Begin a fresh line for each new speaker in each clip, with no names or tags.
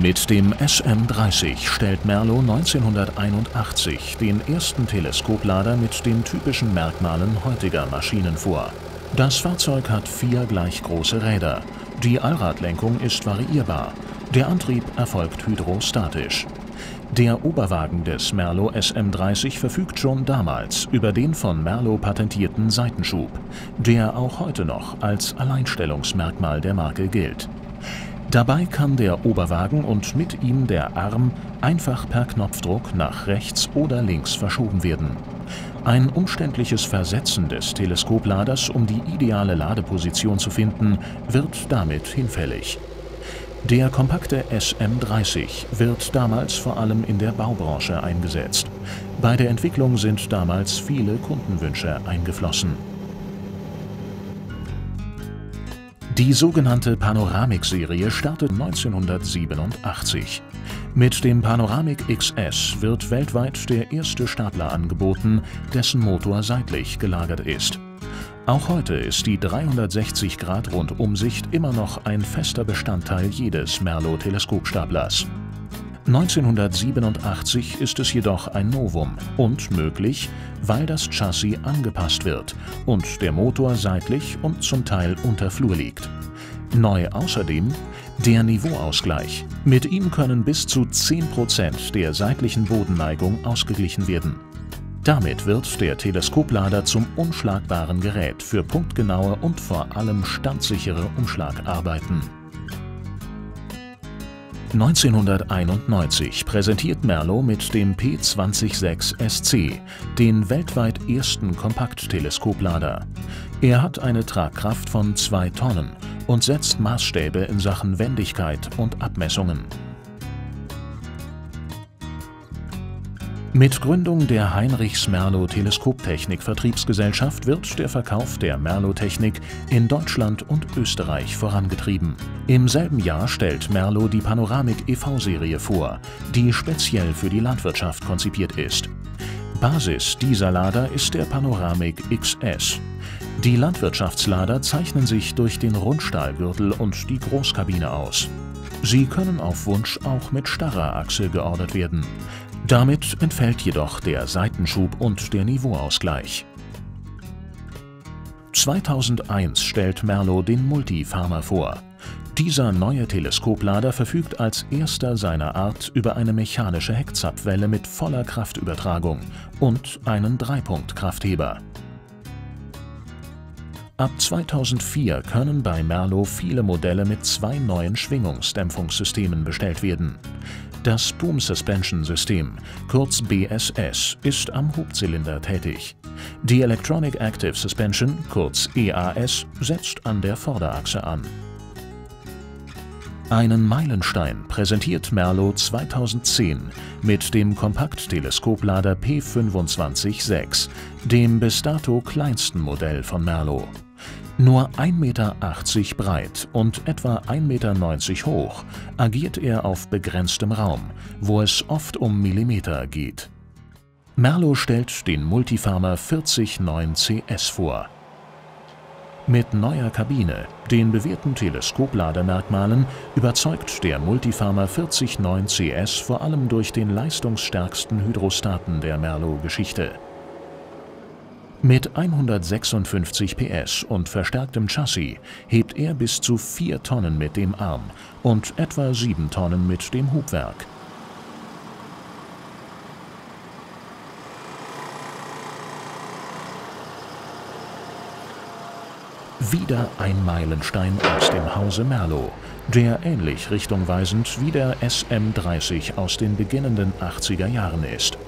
Mit dem SM-30 stellt Merlo 1981 den ersten Teleskoplader mit den typischen Merkmalen heutiger Maschinen vor. Das Fahrzeug hat vier gleich große Räder. Die Allradlenkung ist variierbar. Der Antrieb erfolgt hydrostatisch. Der Oberwagen des Merlo SM30 verfügt schon damals über den von Merlo patentierten Seitenschub, der auch heute noch als Alleinstellungsmerkmal der Marke gilt. Dabei kann der Oberwagen und mit ihm der Arm einfach per Knopfdruck nach rechts oder links verschoben werden. Ein umständliches Versetzen des Teleskopladers, um die ideale Ladeposition zu finden, wird damit hinfällig. Der kompakte SM30 wird damals vor allem in der Baubranche eingesetzt. Bei der Entwicklung sind damals viele Kundenwünsche eingeflossen. Die sogenannte Panoramik-Serie startet 1987. Mit dem Panoramic XS wird weltweit der erste Stapler angeboten, dessen Motor seitlich gelagert ist. Auch heute ist die 360-Grad-Rundumsicht immer noch ein fester Bestandteil jedes Merlo-Teleskopstaplers. 1987 ist es jedoch ein Novum und möglich, weil das Chassis angepasst wird und der Motor seitlich und zum Teil unter Flur liegt. Neu außerdem der Niveauausgleich. Mit ihm können bis zu 10% der seitlichen Bodenneigung ausgeglichen werden. Damit wird der Teleskoplader zum unschlagbaren Gerät für punktgenaue und vor allem standsichere Umschlagarbeiten. 1991 präsentiert Merlo mit dem P206 SC den weltweit ersten Kompaktteleskoplader. Er hat eine Tragkraft von 2 Tonnen und setzt Maßstäbe in Sachen Wendigkeit und Abmessungen. Mit Gründung der Heinrichs-Merlo-Teleskoptechnik-Vertriebsgesellschaft wird der Verkauf der Merlo-Technik in Deutschland und Österreich vorangetrieben. Im selben Jahr stellt Merlo die Panoramik EV-Serie vor, die speziell für die Landwirtschaft konzipiert ist. Basis dieser Lader ist der Panoramik XS. Die Landwirtschaftslader zeichnen sich durch den Rundstahlgürtel und die Großkabine aus. Sie können auf Wunsch auch mit starrer Achse geordert werden. Damit entfällt jedoch der Seitenschub und der Niveauausgleich. 2001 stellt Merlo den Multifarmer vor. Dieser neue Teleskoplader verfügt als erster seiner Art über eine mechanische Heckzapfwelle mit voller Kraftübertragung und einen Dreipunkt-Kraftheber. Ab 2004 können bei Merlo viele Modelle mit zwei neuen Schwingungsdämpfungssystemen bestellt werden. Das Boom Suspension System, kurz BSS, ist am Hubzylinder tätig. Die Electronic Active Suspension, kurz EAS, setzt an der Vorderachse an. Einen Meilenstein präsentiert Merlo 2010 mit dem Kompaktteleskoplader P25-6, dem bis dato kleinsten Modell von Merlo. Nur 1,80 Meter breit und etwa 1,90 Meter hoch agiert er auf begrenztem Raum, wo es oft um Millimeter geht. Merlo stellt den Multifarmer 409 CS vor. Mit neuer Kabine, den bewährten Teleskopladermerkmalen, überzeugt der Multifarmer 409 CS vor allem durch den leistungsstärksten Hydrostaten der Merlo-Geschichte. Mit 156 PS und verstärktem Chassis hebt er bis zu 4 Tonnen mit dem Arm und etwa 7 Tonnen mit dem Hubwerk. Wieder ein Meilenstein aus dem Hause Merlo, der ähnlich richtungweisend wie der SM30 aus den beginnenden 80er Jahren ist.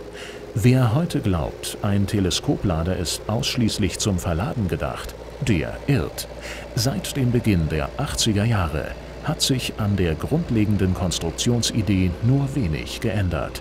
Wer heute glaubt, ein Teleskoplader ist ausschließlich zum Verladen gedacht, der irrt. Seit dem Beginn der 80er Jahre hat sich an der grundlegenden Konstruktionsidee nur wenig geändert.